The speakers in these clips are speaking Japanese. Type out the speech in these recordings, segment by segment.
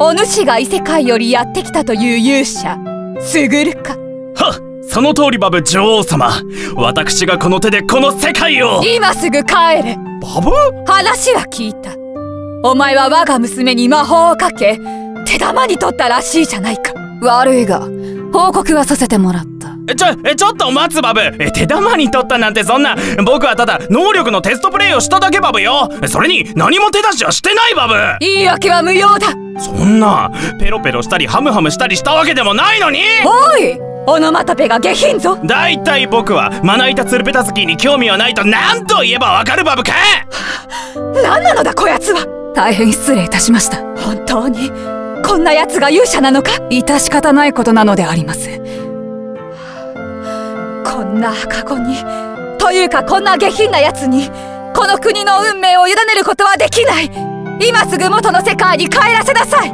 お主が異世界よりやってきたという勇者すぐるか。はっその通りバブ女王様。私がこの手でこの世界を。今すぐ帰れ。バブ？話は聞いた。お前は我が娘に魔法をかけ手玉に取ったらしいじゃないか。悪いが報告はさせてもらったえちょえちょっと待つバブ。え手玉に取ったなんてそんな。僕はただ能力のテストプレイをしただけバブよ。それに何も手出しはしてないバブ。言い訳は無用だ。そんなペロペロしたりハムハムしたりしたわけでもないのに。おいオノマトペが下品ぞ。だいたい僕はまな板ツルペタスキーに興味はないと何と言えばわかるバブか。何なのだこやつは。大変失礼いたしました。本当にこんな奴が勇者なのか。致し方ないことなのでありますこんな過去に。というかこんな下品な奴にこの国の運命を委ねることはできない。今すぐ元の世界に帰らせなさい。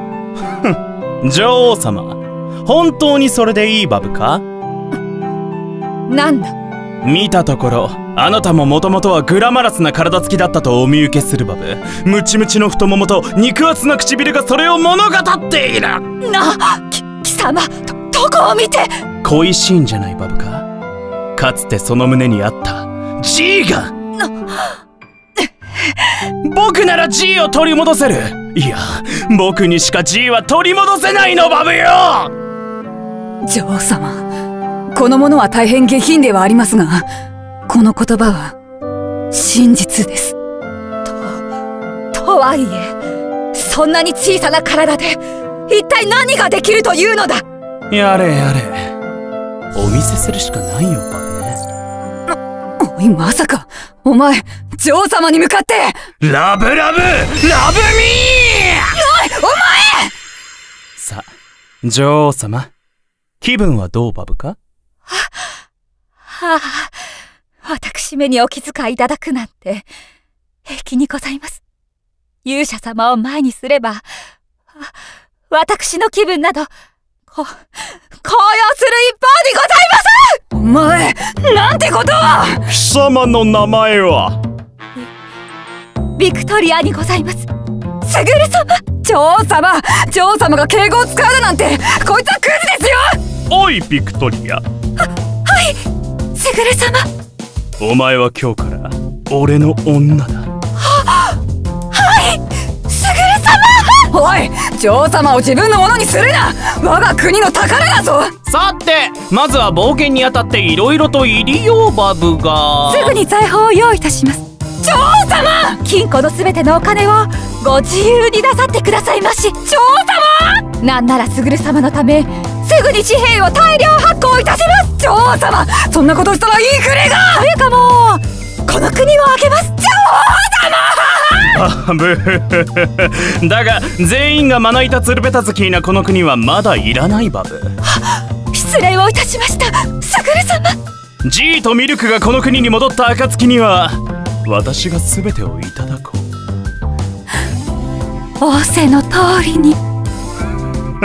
女王様本当にそれでいいバブか？なんだ？見たところあなたももともとはグラマラスな体つきだったとお見受けするバブ。ムチムチの太ももと肉厚な唇がそれを物語っている。なき貴様どどこを見て？恋しいんじゃないバブか？かつてその胸にあった。G が僕なら G を取り戻せる。いや僕にしか G は取り戻せないのバブよ！女王様このものは大変下品ではありますがこの言葉は真実です。ととはいえそんなに小さな体で一体何ができるというのだ？やれやれ。お見せするしかないよバブねおいまさかお前女王様に向かって。ラブラブラブミー！おいお前！さあ女王様気分はどうバブか？はあ私めにお気遣いいただくなんて平気にございます。勇者様を前にすればわ私の気分などこ高揚する一方にございます！お前なんてことを！貴様の名前は？ビクトリアにございます。すぐる様！女王様！女王様が敬語を使うだなんてこいつはクズですよ！おいビクトリア。はい！すぐる様！お前は今日から俺の女だおい女王様を自分のものにするな。我が国の宝だぞ。さてまずは冒険にあたっていろいろと入りようバブが。すぐに財宝を用意いたします。女王様！金庫のすべてのお金をご自由になさってくださいまし。女王様！なんならすぐる様のためすぐに紙幣を大量発行いたします。女王様！そんなことしたらいいくれが？というかもうこの国をあげます。女あブー。だが全員がまな板ツルペタズキーなこの国はまだいらないバブ王失礼をいたしましたすぐる様 G とミルクがこの国に戻った暁には私が全てをいただこう。仰せの通りに。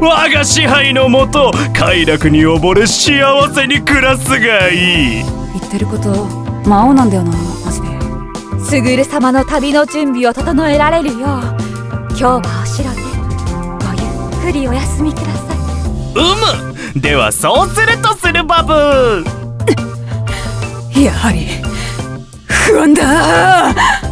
我が支配のもと快楽に溺れ幸せに暮らすがいい。言ってること魔王なんだよなすぐる様の旅の準備を整えられるよう今日はお城でごゆっくりお休みください。うむ。ではそうするとするバブ やはり不安だ